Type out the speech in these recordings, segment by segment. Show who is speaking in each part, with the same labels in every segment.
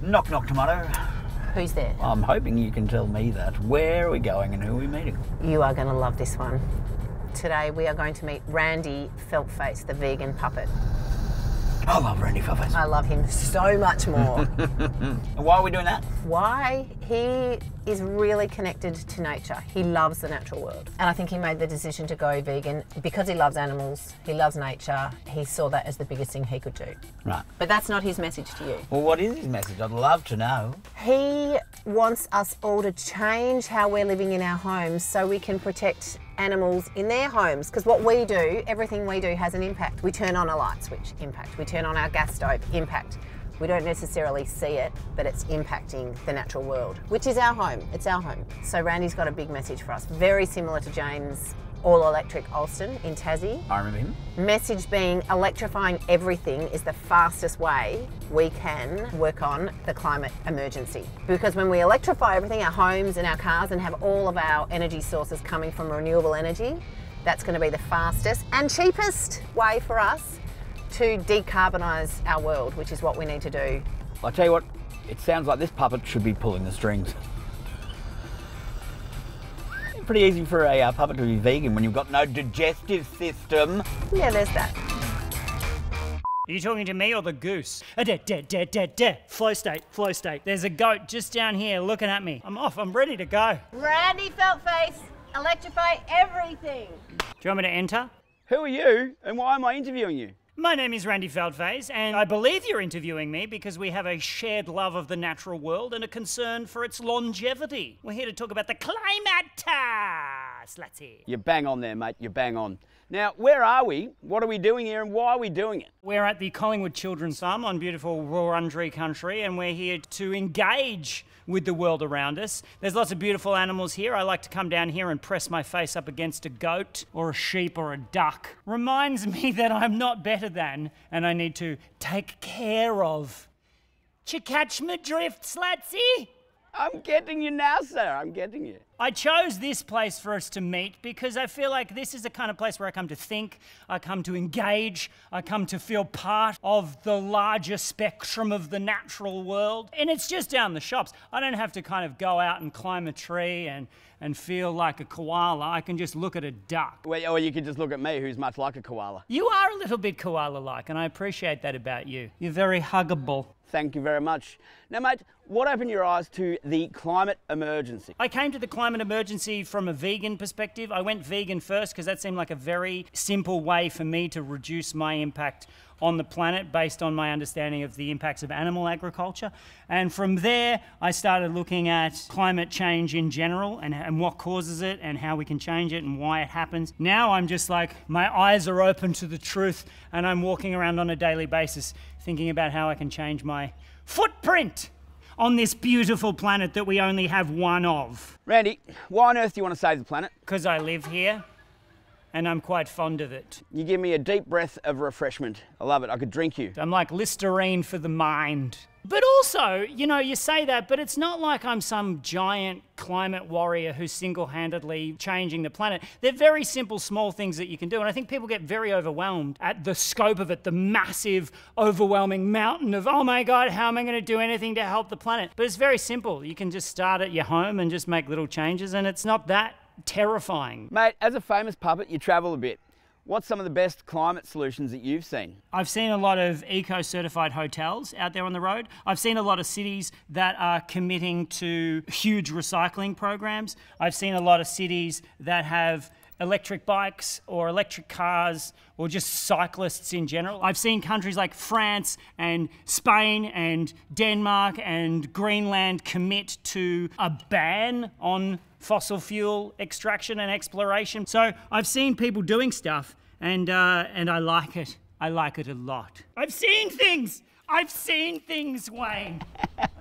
Speaker 1: Knock, knock, tomato.
Speaker 2: Who's there?
Speaker 1: I'm hoping you can tell me that. Where are we going and who are we meeting?
Speaker 2: You are going to love this one. Today we are going to meet Randy Feltface, the vegan puppet.
Speaker 1: I love Randy Feltface.
Speaker 2: I love him so much more.
Speaker 1: Why are we doing that?
Speaker 2: Why? He is really connected to nature. He loves the natural world. And I think he made the decision to go vegan because he loves animals, he loves nature. He saw that as the biggest thing he could do.
Speaker 1: Right.
Speaker 2: But that's not his message to you.
Speaker 1: Well, what is his message? I'd love to know.
Speaker 2: He wants us all to change how we're living in our homes so we can protect animals in their homes. Because what we do, everything we do has an impact. We turn on a light switch, impact. We turn on our gas stove, impact. We don't necessarily see it, but it's impacting the natural world, which is our home. It's our home. So Randy's got a big message for us, very similar to James all electric Alston in Tassie.
Speaker 1: I remember him.
Speaker 2: Message being electrifying everything is the fastest way we can work on the climate emergency. Because when we electrify everything, our homes and our cars, and have all of our energy sources coming from renewable energy, that's going to be the fastest and cheapest way for us to decarbonise our world, which is what we need to do.
Speaker 1: I'll tell you what, it sounds like this puppet should be pulling the strings. Pretty easy for a uh, puppet to be vegan when you've got no digestive system.
Speaker 2: Yeah, there's that.
Speaker 3: Are you talking to me or the goose? A de de de de de. Flow state, flow state. There's a goat just down here looking at me. I'm off. I'm ready to go.
Speaker 2: Randy Feltface, electrify everything.
Speaker 3: Do you want me to enter?
Speaker 1: Who are you and why am I interviewing you?
Speaker 3: My name is Randy Feltface, and I believe you're interviewing me because we have a shared love of the natural world and a concern for its longevity. We're here to talk about the climate. Slutsy.
Speaker 1: You're bang on there, mate. You're bang on. Now, where are we? What are we doing here and why are we doing it?
Speaker 3: We're at the Collingwood Children's Farm on beautiful Wurundjeri country, and we're here to engage with the world around us. There's lots of beautiful animals here. I like to come down here and press my face up against a goat or a sheep or a duck. Reminds me that I'm not better than and I need to take care of. Ch catch my drift, Slatsy?
Speaker 1: I'm getting you now, sir. I'm getting you.
Speaker 3: I chose this place for us to meet because I feel like this is the kind of place where I come to think, I come to engage, I come to feel part of the larger spectrum of the natural world. And it's just down the shops. I don't have to kind of go out and climb a tree and, and feel like a koala. I can just look at a duck.
Speaker 1: Well, or you could just look at me, who's much like a koala.
Speaker 3: You are a little bit koala like, and I appreciate that about you. You're very huggable.
Speaker 1: Thank you very much. Now, mate, what opened your eyes to the climate emergency?
Speaker 3: I came to the climate emergency from a vegan perspective. I went vegan first because that seemed like a very simple way for me to reduce my impact on the planet based on my understanding of the impacts of animal agriculture. And from there, I started looking at climate change in general and, and what causes it and how we can change it and why it happens. Now I'm just like, my eyes are open to the truth and I'm walking around on a daily basis thinking about how I can change my footprint on this beautiful planet that we only have one of.
Speaker 1: Randy, why on earth do you want to save the planet?
Speaker 3: Because I live here and I'm quite fond of it.
Speaker 1: You give me a deep breath of refreshment. I love it. I could drink you.
Speaker 3: I'm like Listerine for the mind. But also, you know, you say that, but it's not like I'm some giant climate warrior who's single handedly changing the planet. They're very simple, small things that you can do. And I think people get very overwhelmed at the scope of it, the massive, overwhelming mountain of, oh my God, how am I going to do anything to help the planet? But it's very simple. You can just start at your home and just make little changes, and it's not that terrifying.
Speaker 1: Mate, as a famous puppet, you travel a bit. What's some of the best climate solutions that you've seen?
Speaker 3: I've seen a lot of eco certified hotels out there on the road. I've seen a lot of cities that are committing to huge recycling programs. I've seen a lot of cities that have electric bikes or electric cars or just cyclists in general. I've seen countries like France and Spain and Denmark and Greenland commit to a ban on fossil fuel extraction and exploration. So I've seen people doing stuff and, uh, and I like it. I like it a lot. I've seen things. I've seen things, Wayne.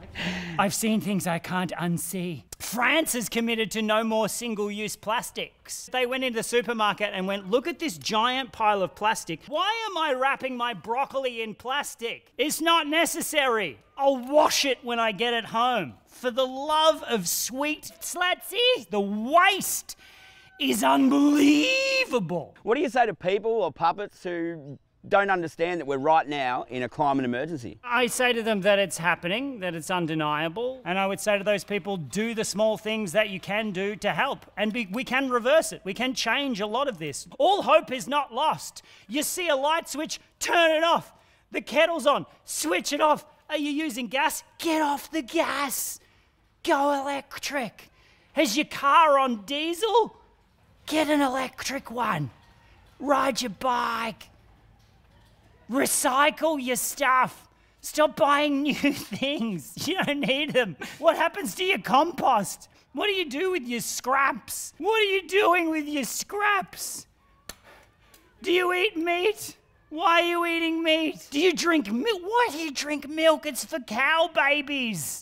Speaker 3: I've seen things I can't unsee. France is committed to no more single use plastics. They went into the supermarket and went, Look at this giant pile of plastic. Why am I wrapping my broccoli in plastic? It's not necessary. I'll wash it when I get it home. For the love of sweet slatsy, the waste is unbelievable.
Speaker 1: What do you say to people or puppets who don't understand that we're right now in a climate emergency.
Speaker 3: I say to them that it's happening, that it's undeniable, and I would say to those people, do the small things that you can do to help, and be, we can reverse it. We can change a lot of this. All hope is not lost. You see a light switch, turn it off. The kettle's on, switch it off. Are you using gas? Get off the gas. Go electric. Is your car on diesel? Get an electric one. Ride your bike. Recycle your stuff. Stop buying new things. You don't need them. What happens to your compost? What do you do with your scraps? What are you doing with your scraps? Do you eat meat? Why are you eating meat? Do you drink milk? Why do you drink milk? It's for cow babies.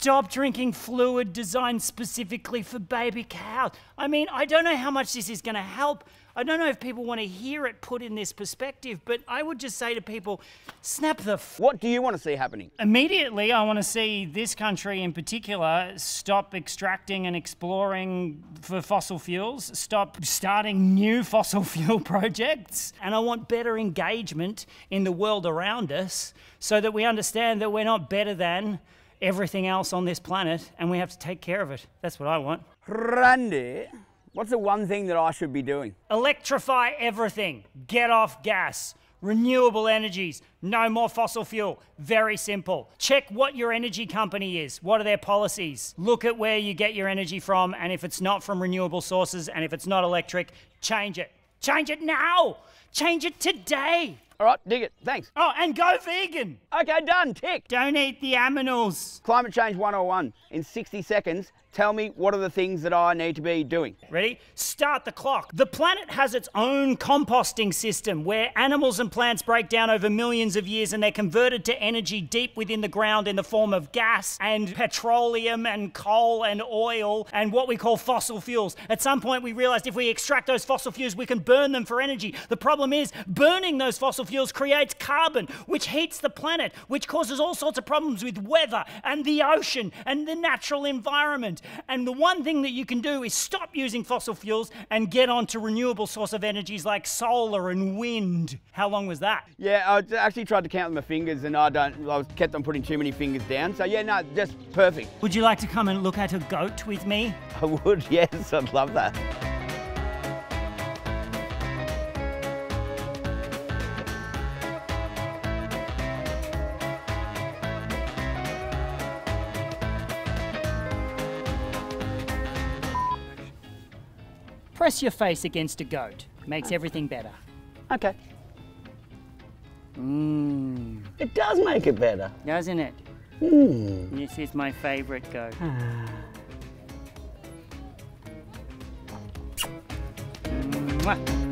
Speaker 3: Stop drinking fluid designed specifically for baby cows. I mean, I don't know how much this is going to help. I don't know if people want to hear it put in this perspective, but I would just say to people snap the f-
Speaker 1: What do you want to see happening?
Speaker 3: Immediately, I want to see this country in particular stop extracting and exploring for fossil fuels, stop starting new fossil fuel projects, and I want better engagement in the world around us so that we understand that we're not better than everything else on this planet and we have to take care of it. That's what I want.
Speaker 1: Randy, what's the one thing that I should be doing?
Speaker 3: Electrify everything, get off gas. Renewable energies, no more fossil fuel. Very simple. Check what your energy company is. What are their policies? Look at where you get your energy from, and if it's not from renewable sources and if it's not electric, change it. Change it now. Change it today.
Speaker 1: All right, dig it. Thanks.
Speaker 3: Oh, and go vegan.
Speaker 1: Okay, done. Tick.
Speaker 3: Don't eat the aminals.
Speaker 1: Climate Change 101. In 60 seconds, tell me what are the things that I need to be doing.
Speaker 3: Ready? Start the clock. The planet has its own composting system where animals and plants break down over millions of years and they're converted to energy deep within the ground in the form of gas and petroleum and coal and oil and what we call fossil fuels. At some point, we realized if we extract those fossil fuels, we can burn them for energy. The problem is, burning those fossil fuels creates carbon, which heats the planet, which causes all sorts of problems with weather and the ocean and the natural environment. And the one thing that you can do is stop using fossil fuels and get onto renewable source of energies like solar and wind. How long was that?
Speaker 1: Yeah, I actually tried to count my fingers and I don't, I was kept on putting too many fingers down. So yeah, no, just perfect.
Speaker 3: Would you like to come and look at a goat with me?
Speaker 1: I would, yes, I'd love that.
Speaker 3: Press your face against a goat. Makes everything better.
Speaker 1: Okay.
Speaker 3: Mmm,
Speaker 1: It does make it better.
Speaker 3: doesn't it? Mmm. This is my favorite goat. Ah. Mwah.